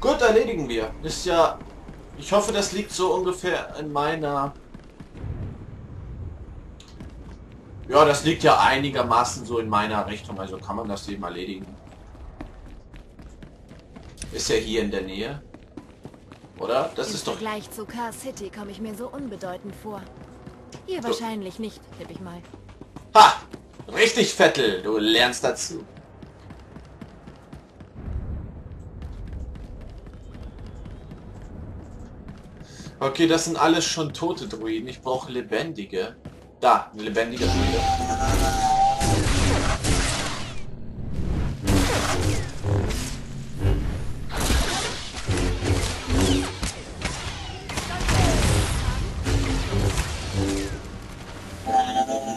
Gut, erledigen wir. Ist ja... Ich hoffe, das liegt so ungefähr in meiner... Ja, das liegt ja einigermaßen so in meiner Richtung, also kann man das eben erledigen. Ist ja hier in der Nähe. Oder? Das Im ist doch... Vergleich zu Car City komme ich mir so unbedeutend vor. Ihr wahrscheinlich nicht, tippe ich mal. Ha! Richtig, Vettel, du lernst dazu. Okay, das sind alles schon tote Druiden. Ich brauche lebendige. Da, eine lebendige Druide.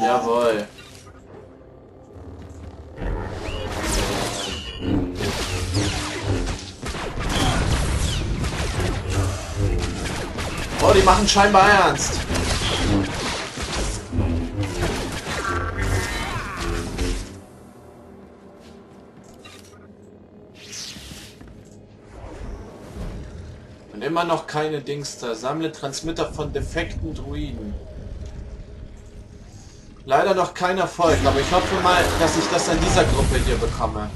Jawohl. Machen scheinbar ernst. Und immer noch keine Dings da. Sammle Transmitter von defekten Druiden. Leider noch kein Erfolg, aber ich hoffe mal, dass ich das an dieser Gruppe hier bekomme.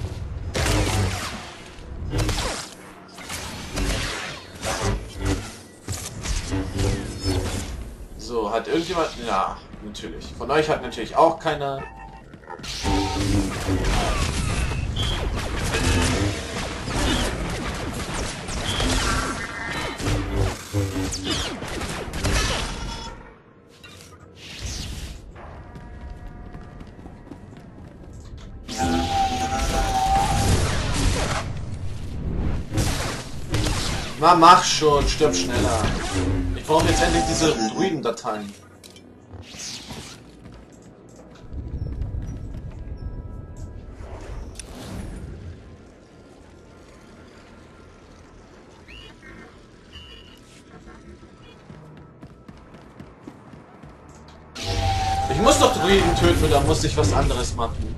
Hat irgendjemand... Ja, natürlich. Von euch hat natürlich auch keiner... Na, mach schon, stirb schneller. Ich brauche jetzt endlich diese Druiden-Dateien. Ich muss doch Druiden töten oder muss ich was anderes machen?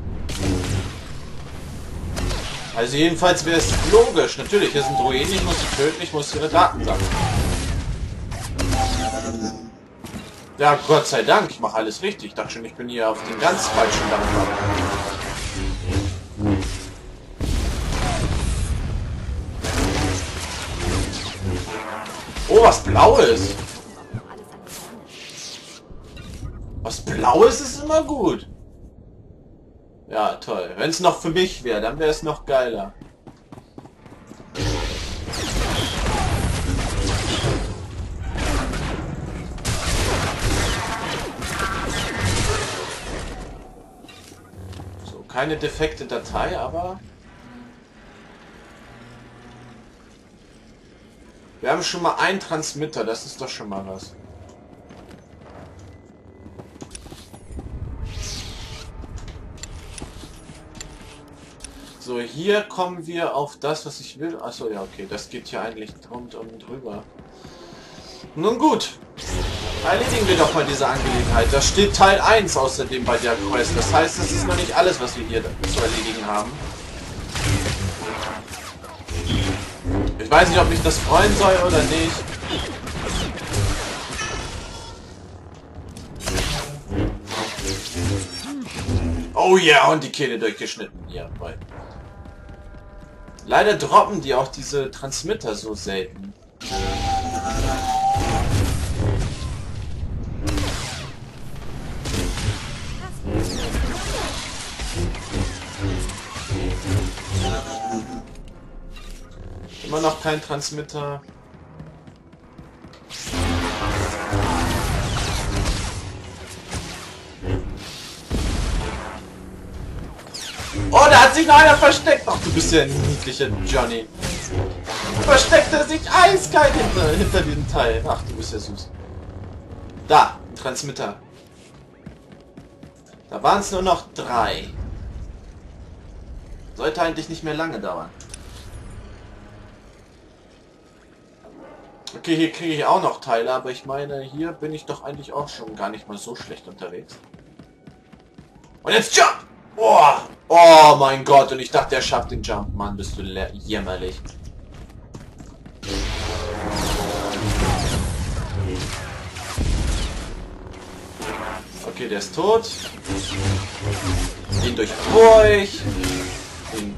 Also jedenfalls wäre es logisch. Natürlich, hier sind Druiden, ich muss sie töten, ich muss ihre Daten sammeln. Ja, Gott sei Dank, ich mache alles richtig. Ich dachte schon, ich bin hier auf den ganz falschen Dampfer. Oh, was Blaues! Was Blaues ist immer gut. Ja, toll. Wenn es noch für mich wäre, dann wäre es noch geiler. Keine defekte Datei, aber... Wir haben schon mal einen Transmitter, das ist doch schon mal was. So, hier kommen wir auf das, was ich will. Achso, ja, okay. Das geht hier eigentlich rundum drüber. Nun gut. Erledigen wir doch mal diese Angelegenheit. Da steht Teil 1 außerdem bei der Quest. Das heißt, das ist noch nicht alles, was wir hier zu erledigen haben. Ich weiß nicht, ob mich das freuen soll oder nicht. Oh ja, yeah, und die Kehle durchgeschnitten. Ja, bald. Leider droppen die auch diese Transmitter so selten. Immer noch kein Transmitter. Oh, da hat sich noch einer versteckt. Ach, du bist ja ein niedlicher Johnny. Versteckt er sich eiskalt hinter, hinter diesem Teil. Ach, du bist ja süß. Da, Transmitter. Da waren es nur noch drei. Sollte eigentlich nicht mehr lange dauern. Okay, hier kriege ich auch noch Teile, aber ich meine, hier bin ich doch eigentlich auch schon gar nicht mal so schlecht unterwegs. Und jetzt Jump! Oh, oh mein Gott, und ich dachte, er schafft den Jump. Mann, bist du jämmerlich. Okay, der ist tot. Den durchbohre ich. Den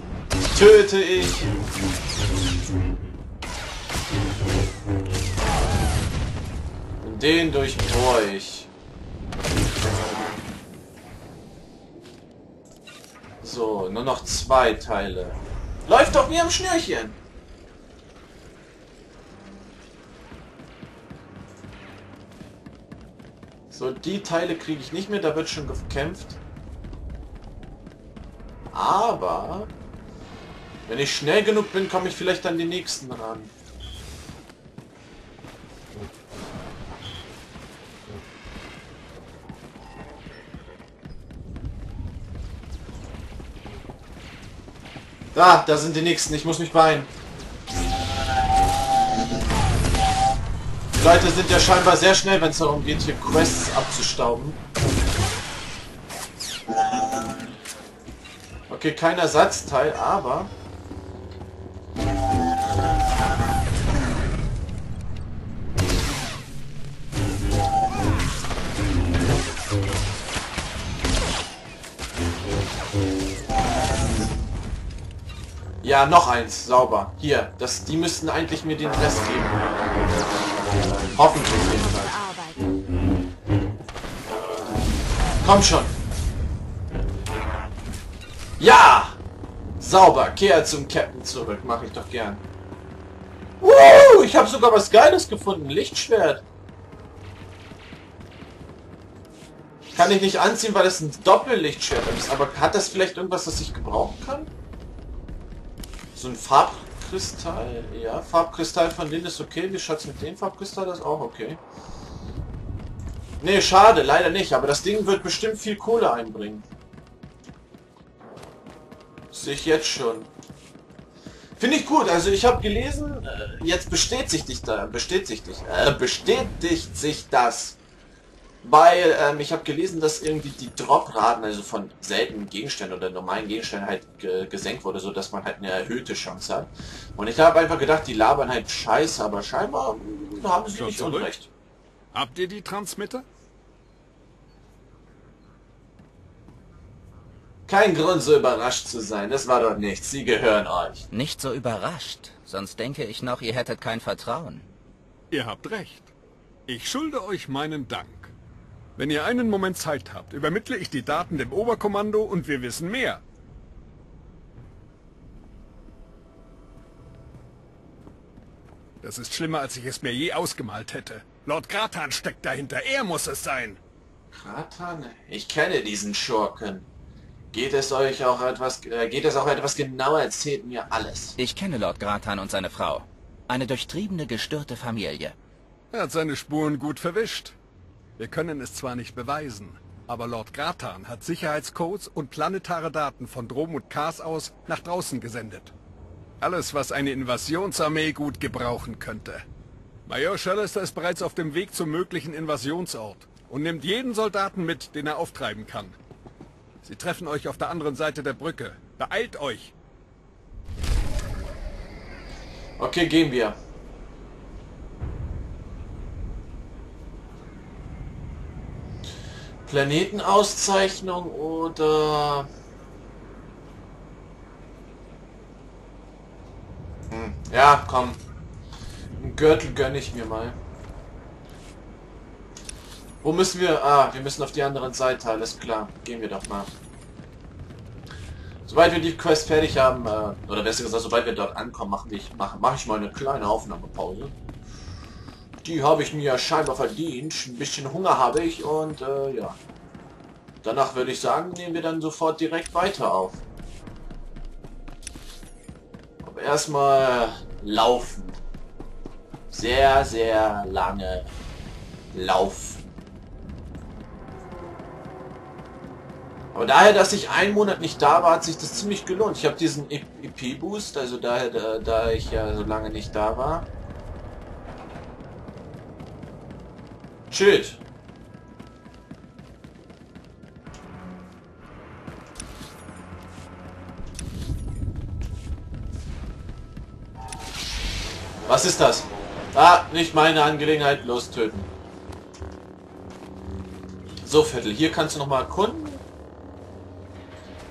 töte ich. Den durchbohr ich. So, nur noch zwei Teile. Läuft doch wie am Schnürchen. So, die Teile kriege ich nicht mehr, da wird schon gekämpft. Aber wenn ich schnell genug bin, komme ich vielleicht an die nächsten ran. Da, da sind die nächsten. Ich muss mich beeilen. Die Leute sind ja scheinbar sehr schnell, wenn es darum geht, hier Quests abzustauben. Okay, kein Ersatzteil, aber... Ja, noch eins, sauber. Hier, das, die müssten eigentlich mir den Rest geben. Hoffentlich jedenfalls. Komm schon. Ja! Sauber, kehr zum Captain zurück. Mache ich doch gern. Uh, ich habe sogar was Geiles gefunden. Lichtschwert. Kann ich nicht anziehen, weil es ein Doppellichtschwert ist. Aber hat das vielleicht irgendwas, das ich gebrauchen kann? So ein Farbkristall. Ja, Farbkristall von denen ist okay. Wie schaut's mit dem Farbkristall? Das ist auch okay. Nee, schade, leider nicht. Aber das Ding wird bestimmt viel Kohle einbringen. Sehe ich jetzt schon. Finde ich gut. Also ich habe gelesen, äh, jetzt bestätigt sich da, bestätigt sich, äh, bestätigt sich das. Weil ähm, ich habe gelesen, dass irgendwie die Dropraten, also von seltenen Gegenständen oder normalen Gegenständen halt gesenkt wurde, so dass man halt eine erhöhte Chance hat. Und ich habe einfach gedacht, die labern halt scheiße, aber scheinbar hm, haben sie Schon nicht zurück? unrecht. Habt ihr die Transmitter? Kein Grund, so überrascht zu sein. Das war doch nichts. Sie gehören euch. Nicht so überrascht. Sonst denke ich noch, ihr hättet kein Vertrauen. Ihr habt recht. Ich schulde euch meinen Dank. Wenn ihr einen Moment Zeit habt, übermittle ich die Daten dem Oberkommando und wir wissen mehr. Das ist schlimmer, als ich es mir je ausgemalt hätte. Lord Gratan steckt dahinter. Er muss es sein. Gratan? Ich kenne diesen Schurken. Geht es euch auch etwas, äh, geht es auch etwas genauer? Erzählt mir alles. Ich kenne Lord Gratan und seine Frau. Eine durchtriebene, gestörte Familie. Er hat seine Spuren gut verwischt. Wir können es zwar nicht beweisen, aber Lord Gratan hat Sicherheitscodes und planetare Daten von Drom und Kars aus nach draußen gesendet. Alles, was eine Invasionsarmee gut gebrauchen könnte. Major Shallister ist bereits auf dem Weg zum möglichen Invasionsort und nimmt jeden Soldaten mit, den er auftreiben kann. Sie treffen euch auf der anderen Seite der Brücke. Beeilt euch! Okay, gehen wir. Planetenauszeichnung oder... Hm. Ja, komm. Einen Gürtel gönne ich mir mal. Wo müssen wir? Ah, wir müssen auf die andere Seite, alles klar. Gehen wir doch mal. Sobald wir die Quest fertig haben, äh, oder besser gesagt, sobald wir dort ankommen, mache ich, mach, mach ich mal eine kleine Aufnahmepause. Die habe ich mir scheinbar verdient. Ein bisschen Hunger habe ich und äh, ja. Danach würde ich sagen, nehmen wir dann sofort direkt weiter auf. Aber erstmal laufen. Sehr, sehr lange laufen. Aber daher, dass ich einen Monat nicht da war, hat sich das ziemlich gelohnt. Ich habe diesen EP-Boost, also daher, da, da ich ja so lange nicht da war. Schild. Was ist das? Ah, nicht meine Angelegenheit. Los, töten. So, Viertel, hier kannst du noch mal erkunden.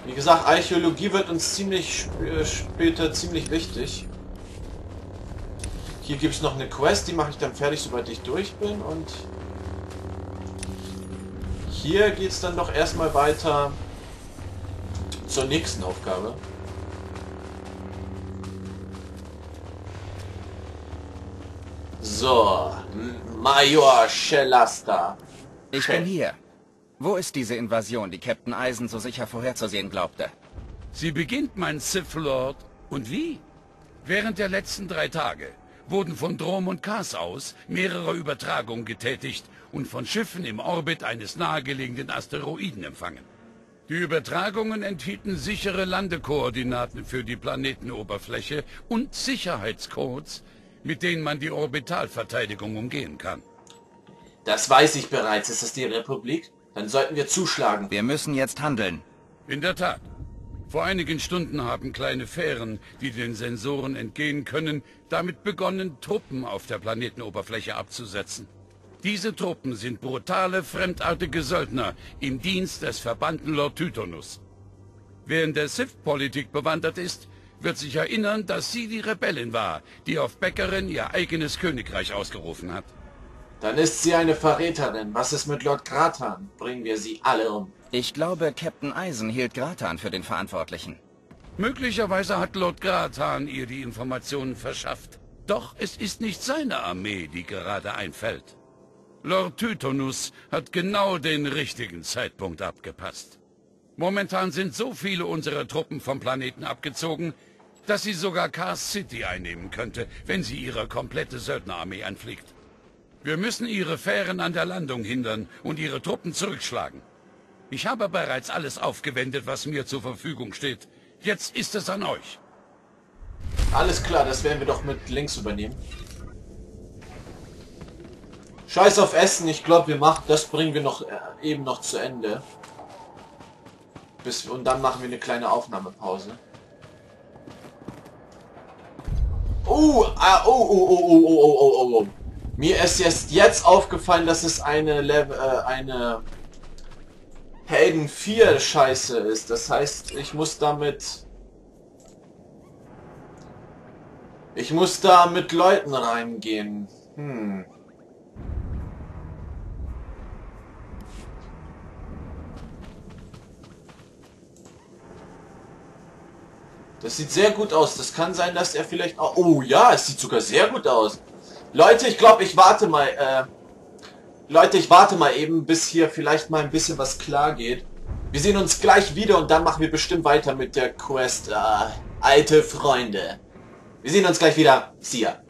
Wie gesagt, Archäologie wird uns ziemlich sp äh, später ziemlich wichtig. Hier gibt es noch eine Quest, die mache ich dann fertig, sobald ich durch bin. Und hier geht es dann doch erstmal weiter zur nächsten Aufgabe. So, Major Shelasta. Ich bin hier. Wo ist diese Invasion, die Captain Eisen so sicher vorherzusehen glaubte? Sie beginnt, mein Sith Lord. Und wie? Während der letzten drei Tage wurden von Drom und Kars aus mehrere Übertragungen getätigt und von Schiffen im Orbit eines nahegelegenen Asteroiden empfangen. Die Übertragungen enthielten sichere Landekoordinaten für die Planetenoberfläche und Sicherheitscodes, mit denen man die Orbitalverteidigung umgehen kann. Das weiß ich bereits. Ist das die Republik? Dann sollten wir zuschlagen. Wir müssen jetzt handeln. In der Tat. Vor einigen Stunden haben kleine Fähren, die den Sensoren entgehen können, damit begonnen, Truppen auf der Planetenoberfläche abzusetzen. Diese Truppen sind brutale, fremdartige Söldner im Dienst des verbannten Lord Tytonus. Wer in der Sith-Politik bewandert ist, wird sich erinnern, dass sie die Rebellin war, die auf Beckerin ihr eigenes Königreich ausgerufen hat. Dann ist sie eine Verräterin. Was ist mit Lord Gratan? Bringen wir sie alle um. Ich glaube, Captain Eisen hielt Gratan für den Verantwortlichen. Möglicherweise hat Lord Gratan ihr die Informationen verschafft. Doch es ist nicht seine Armee, die gerade einfällt. Lord Tytonus hat genau den richtigen Zeitpunkt abgepasst. Momentan sind so viele unserer Truppen vom Planeten abgezogen, dass sie sogar Cars City einnehmen könnte, wenn sie ihre komplette Söldnerarmee anfliegt. Wir müssen ihre Fähren an der Landung hindern und ihre Truppen zurückschlagen. Ich habe bereits alles aufgewendet, was mir zur Verfügung steht. Jetzt ist es an euch. Alles klar, das werden wir doch mit links übernehmen. Scheiß auf Essen, ich glaube, wir machen, das bringen wir noch äh, eben noch zu Ende. Bis, und dann machen wir eine kleine Aufnahmepause. Oh, ah, oh, oh, oh, oh, oh, oh, oh, oh. Mir ist jetzt jetzt aufgefallen, dass es eine Level, äh, eine Helden 4 Scheiße ist. Das heißt, ich muss damit ich muss da mit Leuten reingehen. Hm. Das sieht sehr gut aus. Das kann sein, dass er vielleicht. Oh ja, es sieht sogar sehr gut aus. Leute, ich glaube, ich warte mal. Äh, Leute, ich warte mal eben, bis hier vielleicht mal ein bisschen was klar geht. Wir sehen uns gleich wieder und dann machen wir bestimmt weiter mit der Quest. Äh, alte Freunde. Wir sehen uns gleich wieder. See ya.